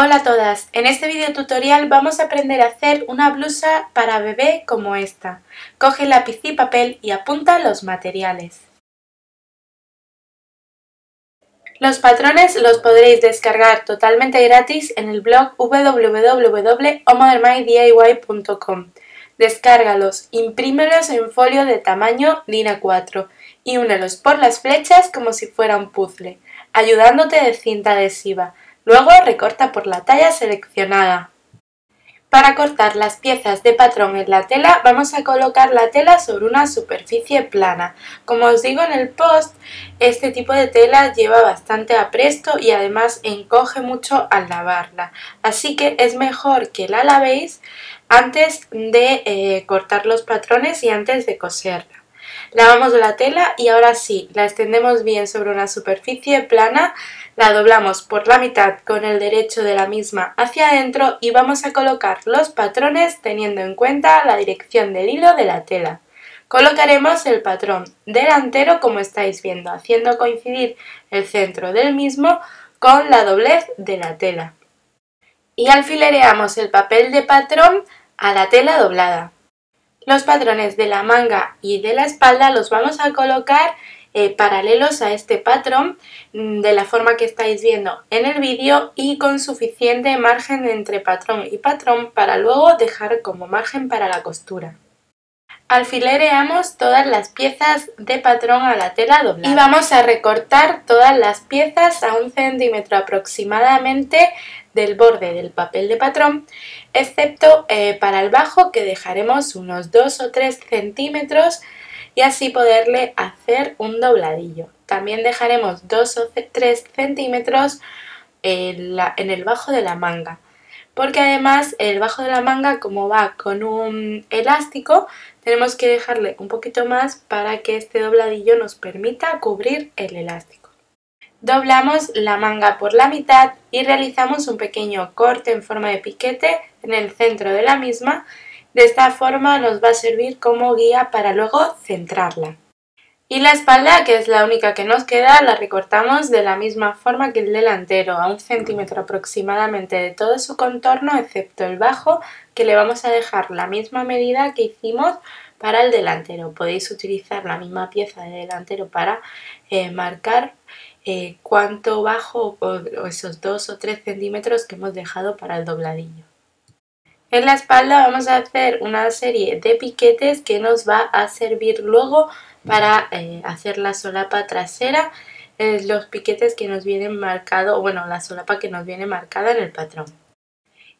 Hola a todas, en este video tutorial vamos a aprender a hacer una blusa para bebé como esta. Coge lápiz y papel y apunta los materiales. Los patrones los podréis descargar totalmente gratis en el blog www.omodernmydiy.com. Descárgalos, imprímelos en folio de tamaño DIN A4 y únelos por las flechas como si fuera un puzzle, ayudándote de cinta adhesiva. Luego recorta por la talla seleccionada. Para cortar las piezas de patrón en la tela vamos a colocar la tela sobre una superficie plana. Como os digo en el post, este tipo de tela lleva bastante apresto y además encoge mucho al lavarla. Así que es mejor que la lavéis antes de eh, cortar los patrones y antes de coserla. Lavamos la tela y ahora sí, la extendemos bien sobre una superficie plana, la doblamos por la mitad con el derecho de la misma hacia adentro y vamos a colocar los patrones teniendo en cuenta la dirección del hilo de la tela. Colocaremos el patrón delantero como estáis viendo, haciendo coincidir el centro del mismo con la doblez de la tela. Y alfilereamos el papel de patrón a la tela doblada. Los patrones de la manga y de la espalda los vamos a colocar eh, paralelos a este patrón mm, de la forma que estáis viendo en el vídeo y con suficiente margen entre patrón y patrón para luego dejar como margen para la costura. Alfilereamos todas las piezas de patrón a la tela doblada y vamos a recortar todas las piezas a un centímetro aproximadamente del borde del papel de patrón, excepto eh, para el bajo que dejaremos unos 2 o 3 centímetros y así poderle hacer un dobladillo. También dejaremos 2 o 3 centímetros en, en el bajo de la manga porque además el bajo de la manga como va con un elástico tenemos que dejarle un poquito más para que este dobladillo nos permita cubrir el elástico. Doblamos la manga por la mitad y realizamos un pequeño corte en forma de piquete en el centro de la misma. De esta forma nos va a servir como guía para luego centrarla. Y la espalda, que es la única que nos queda, la recortamos de la misma forma que el delantero, a un centímetro aproximadamente de todo su contorno, excepto el bajo, que le vamos a dejar la misma medida que hicimos para el delantero. Podéis utilizar la misma pieza de delantero para eh, marcar eh, cuánto bajo o, esos 2 o 3 centímetros que hemos dejado para el dobladillo. En la espalda vamos a hacer una serie de piquetes que nos va a servir luego para eh, hacer la solapa trasera, eh, los piquetes que nos vienen marcado, bueno, la solapa que nos viene marcada en el patrón.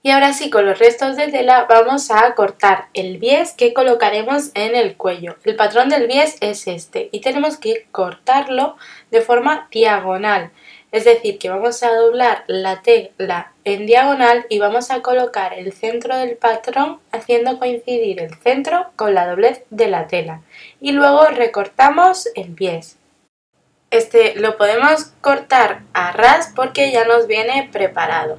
Y ahora sí, con los restos de tela vamos a cortar el bies que colocaremos en el cuello. El patrón del bies es este y tenemos que cortarlo de forma diagonal. Es decir, que vamos a doblar la tela en diagonal y vamos a colocar el centro del patrón haciendo coincidir el centro con la doblez de la tela. Y luego recortamos el bies. Este lo podemos cortar a ras porque ya nos viene preparado.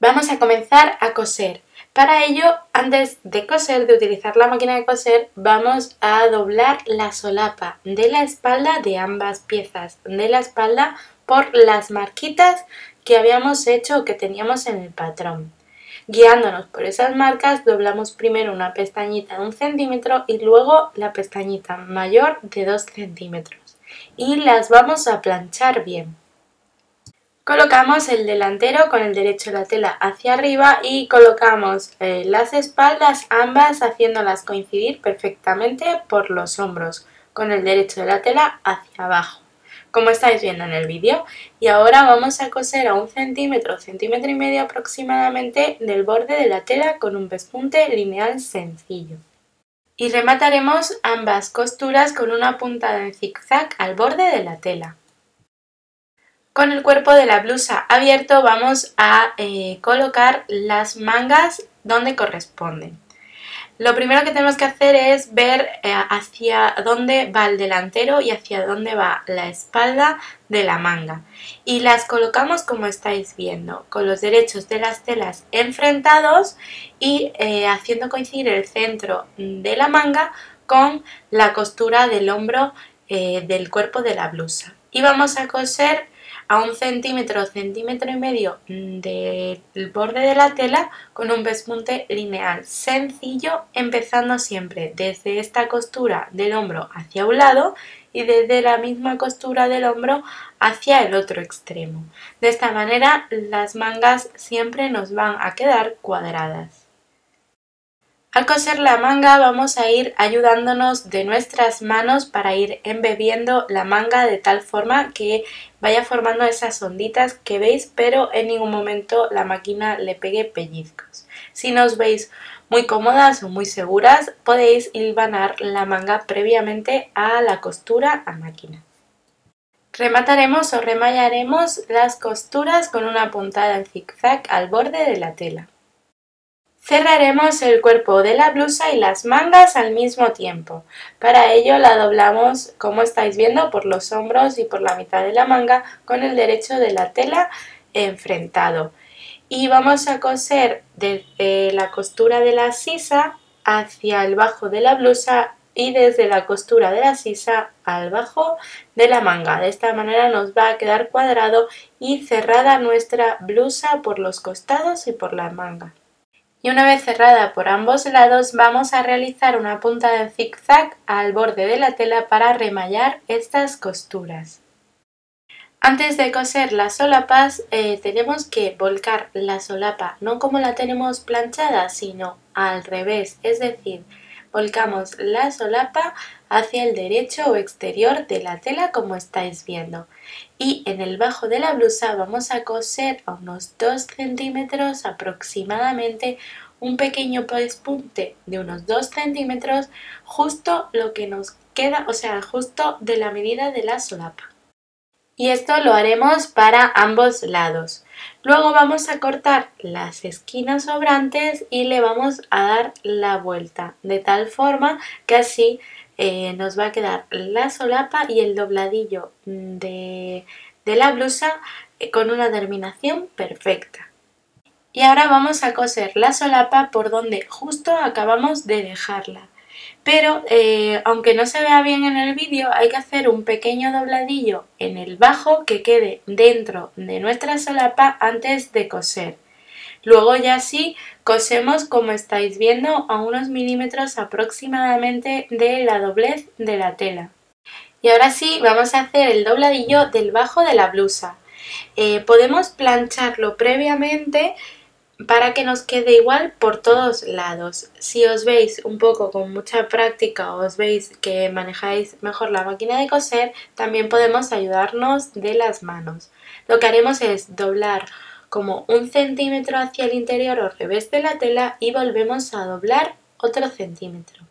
Vamos a comenzar a coser. Para ello, antes de coser, de utilizar la máquina de coser, vamos a doblar la solapa de la espalda de ambas piezas de la espalda por las marquitas que habíamos hecho o que teníamos en el patrón. Guiándonos por esas marcas, doblamos primero una pestañita de un centímetro y luego la pestañita mayor de 2 centímetros. Y las vamos a planchar bien. Colocamos el delantero con el derecho de la tela hacia arriba y colocamos eh, las espaldas ambas haciéndolas coincidir perfectamente por los hombros con el derecho de la tela hacia abajo. Como estáis viendo en el vídeo. Y ahora vamos a coser a un centímetro, centímetro y medio aproximadamente del borde de la tela con un pespunte lineal sencillo. Y remataremos ambas costuras con una puntada en zigzag al borde de la tela. Con el cuerpo de la blusa abierto vamos a eh, colocar las mangas donde corresponden. Lo primero que tenemos que hacer es ver eh, hacia dónde va el delantero y hacia dónde va la espalda de la manga. Y las colocamos como estáis viendo, con los derechos de las telas enfrentados y eh, haciendo coincidir el centro de la manga con la costura del hombro del cuerpo de la blusa. Y vamos a coser a un centímetro centímetro y medio del borde de la tela con un pespunte lineal sencillo empezando siempre desde esta costura del hombro hacia un lado y desde la misma costura del hombro hacia el otro extremo. De esta manera las mangas siempre nos van a quedar cuadradas. Al coser la manga vamos a ir ayudándonos de nuestras manos para ir embebiendo la manga de tal forma que vaya formando esas onditas que veis pero en ningún momento la máquina le pegue pellizcos. Si no os veis muy cómodas o muy seguras podéis hilvanar la manga previamente a la costura a máquina. Remataremos o remallaremos las costuras con una puntada en zigzag al borde de la tela. Cerraremos el cuerpo de la blusa y las mangas al mismo tiempo. Para ello la doblamos, como estáis viendo, por los hombros y por la mitad de la manga con el derecho de la tela enfrentado. Y vamos a coser desde la costura de la sisa hacia el bajo de la blusa y desde la costura de la sisa al bajo de la manga. De esta manera nos va a quedar cuadrado y cerrada nuestra blusa por los costados y por la manga y una vez cerrada por ambos lados vamos a realizar una punta de zigzag al borde de la tela para remallar estas costuras. Antes de coser las solapas eh, tenemos que volcar la solapa no como la tenemos planchada sino al revés, es decir, volcamos la solapa hacia el derecho o exterior de la tela como estáis viendo y en el bajo de la blusa vamos a coser a unos 2 centímetros aproximadamente un pequeño pespunte de unos 2 centímetros justo lo que nos queda, o sea, justo de la medida de la solapa. Y esto lo haremos para ambos lados. Luego vamos a cortar las esquinas sobrantes y le vamos a dar la vuelta, de tal forma que así eh, nos va a quedar la solapa y el dobladillo de, de la blusa eh, con una terminación perfecta. Y ahora vamos a coser la solapa por donde justo acabamos de dejarla. Pero eh, aunque no se vea bien en el vídeo, hay que hacer un pequeño dobladillo en el bajo que quede dentro de nuestra solapa antes de coser. Luego ya sí cosemos como estáis viendo a unos milímetros aproximadamente de la doblez de la tela. Y ahora sí vamos a hacer el dobladillo del bajo de la blusa. Eh, podemos plancharlo previamente para que nos quede igual por todos lados. Si os veis un poco con mucha práctica o os veis que manejáis mejor la máquina de coser, también podemos ayudarnos de las manos. Lo que haremos es doblar como un centímetro hacia el interior o revés de la tela y volvemos a doblar otro centímetro.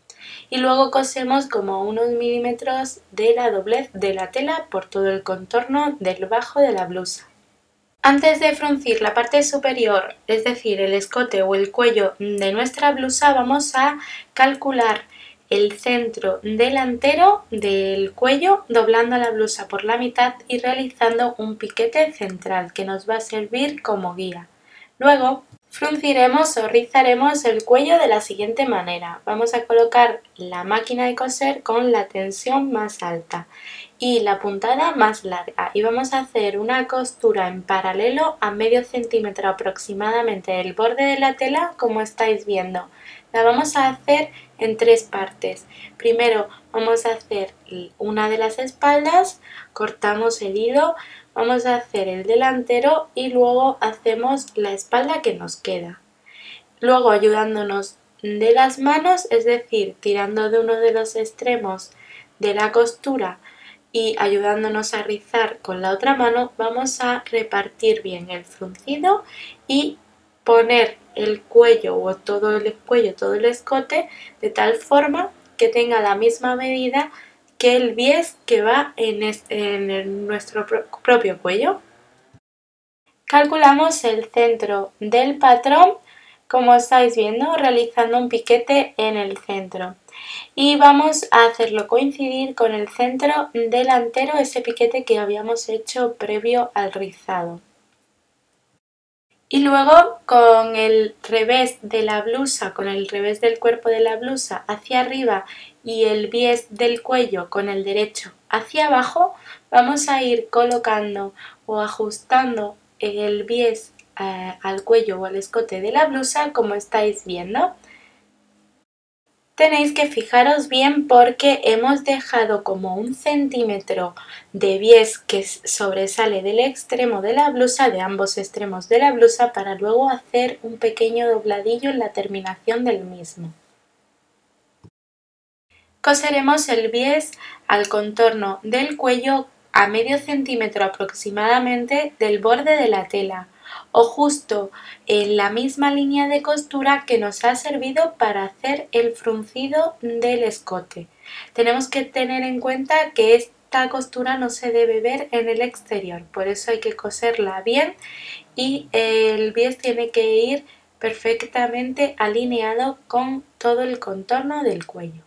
Y luego cosemos como unos milímetros de la doblez de la tela por todo el contorno del bajo de la blusa. Antes de fruncir la parte superior, es decir, el escote o el cuello de nuestra blusa, vamos a calcular el centro delantero del cuello doblando la blusa por la mitad y realizando un piquete central que nos va a servir como guía. Luego frunciremos o rizaremos el cuello de la siguiente manera. Vamos a colocar la máquina de coser con la tensión más alta y la puntada más larga y vamos a hacer una costura en paralelo a medio centímetro aproximadamente del borde de la tela como estáis viendo. La vamos a hacer en tres partes. Primero vamos a hacer una de las espaldas, cortamos el hilo, vamos a hacer el delantero y luego hacemos la espalda que nos queda. Luego ayudándonos de las manos, es decir, tirando de uno de los extremos de la costura y ayudándonos a rizar con la otra mano vamos a repartir bien el fruncido y poner el cuello o todo el cuello, todo el escote de tal forma que tenga la misma medida que el bies que va en, en nuestro propio cuello. Calculamos el centro del patrón como estáis viendo realizando un piquete en el centro y vamos a hacerlo coincidir con el centro delantero, ese piquete que habíamos hecho previo al rizado. Y luego con el revés de la blusa, con el revés del cuerpo de la blusa hacia arriba y el bies del cuello con el derecho hacia abajo, vamos a ir colocando o ajustando el bies eh, al cuello o al escote de la blusa como estáis viendo. Tenéis que fijaros bien porque hemos dejado como un centímetro de bies que sobresale del extremo de la blusa, de ambos extremos de la blusa, para luego hacer un pequeño dobladillo en la terminación del mismo. Coseremos el bies al contorno del cuello a medio centímetro aproximadamente del borde de la tela o justo en la misma línea de costura que nos ha servido para hacer el fruncido del escote. Tenemos que tener en cuenta que esta costura no se debe ver en el exterior, por eso hay que coserla bien y el bies tiene que ir perfectamente alineado con todo el contorno del cuello.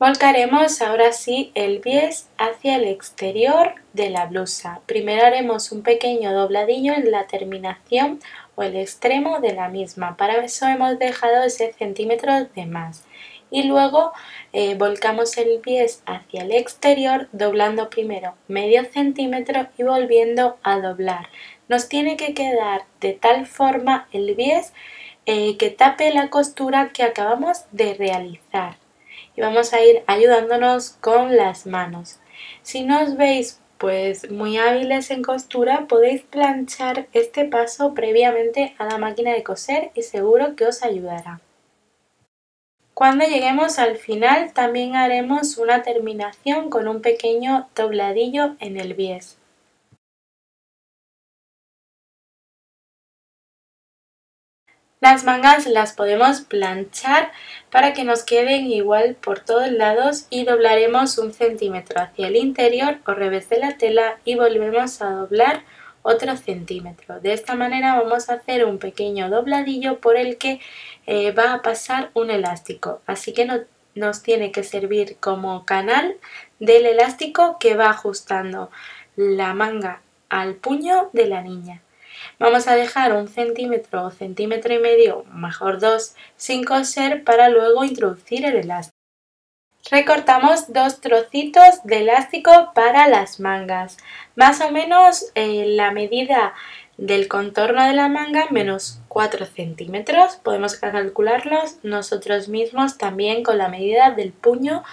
Volcaremos ahora sí el bies hacia el exterior de la blusa. Primero haremos un pequeño dobladillo en la terminación o el extremo de la misma. Para eso hemos dejado ese centímetro de más. Y luego eh, volcamos el bies hacia el exterior doblando primero medio centímetro y volviendo a doblar. Nos tiene que quedar de tal forma el bies eh, que tape la costura que acabamos de realizar y vamos a ir ayudándonos con las manos. Si no os veis pues muy hábiles en costura podéis planchar este paso previamente a la máquina de coser y seguro que os ayudará. Cuando lleguemos al final también haremos una terminación con un pequeño dobladillo en el bies. Las mangas las podemos planchar para que nos queden igual por todos lados y doblaremos un centímetro hacia el interior o revés de la tela y volvemos a doblar otro centímetro. De esta manera vamos a hacer un pequeño dobladillo por el que eh, va a pasar un elástico. Así que nos tiene que servir como canal del elástico que va ajustando la manga al puño de la niña. Vamos a dejar un centímetro o centímetro y medio, mejor dos, sin coser para luego introducir el elástico. Recortamos dos trocitos de elástico para las mangas, más o menos eh, la medida del contorno de la manga menos 4 centímetros. Podemos calcularlos nosotros mismos también con la medida del puño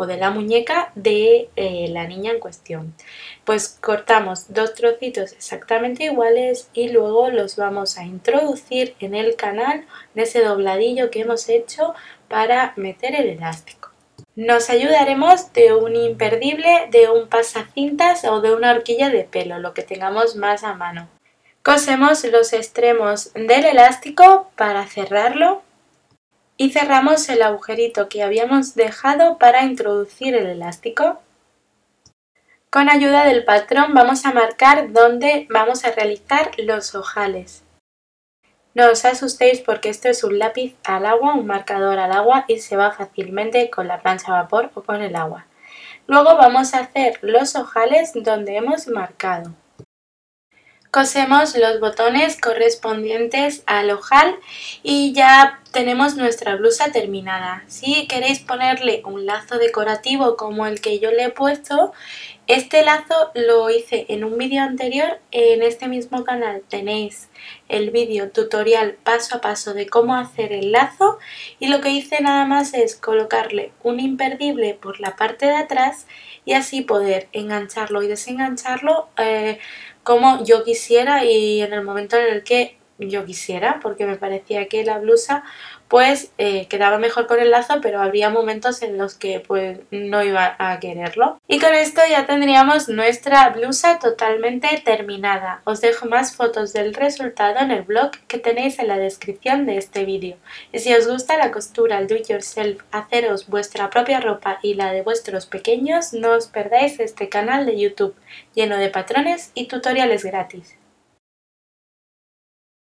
o de la muñeca de eh, la niña en cuestión. Pues cortamos dos trocitos exactamente iguales y luego los vamos a introducir en el canal, de ese dobladillo que hemos hecho para meter el elástico. Nos ayudaremos de un imperdible, de un pasacintas o de una horquilla de pelo, lo que tengamos más a mano. Cosemos los extremos del elástico para cerrarlo y cerramos el agujerito que habíamos dejado para introducir el elástico. Con ayuda del patrón vamos a marcar dónde vamos a realizar los ojales. No os asustéis porque esto es un lápiz al agua, un marcador al agua y se va fácilmente con la plancha a vapor o con el agua. Luego vamos a hacer los ojales donde hemos marcado. Cosemos los botones correspondientes al ojal y ya tenemos nuestra blusa terminada. Si queréis ponerle un lazo decorativo como el que yo le he puesto, este lazo lo hice en un vídeo anterior. En este mismo canal tenéis el vídeo tutorial paso a paso de cómo hacer el lazo y lo que hice nada más es colocarle un imperdible por la parte de atrás y así poder engancharlo y desengancharlo eh, como yo quisiera y en el momento en el que yo quisiera, porque me parecía que la blusa pues quedaba mejor con el lazo, pero habría momentos en los que pues no iba a quererlo. Y con esto ya tendríamos nuestra blusa totalmente terminada. Os dejo más fotos del resultado en el blog que tenéis en la descripción de este vídeo. Y si os gusta la costura, el do it yourself, haceros vuestra propia ropa y la de vuestros pequeños, no os perdáis este canal de YouTube lleno de patrones y tutoriales gratis.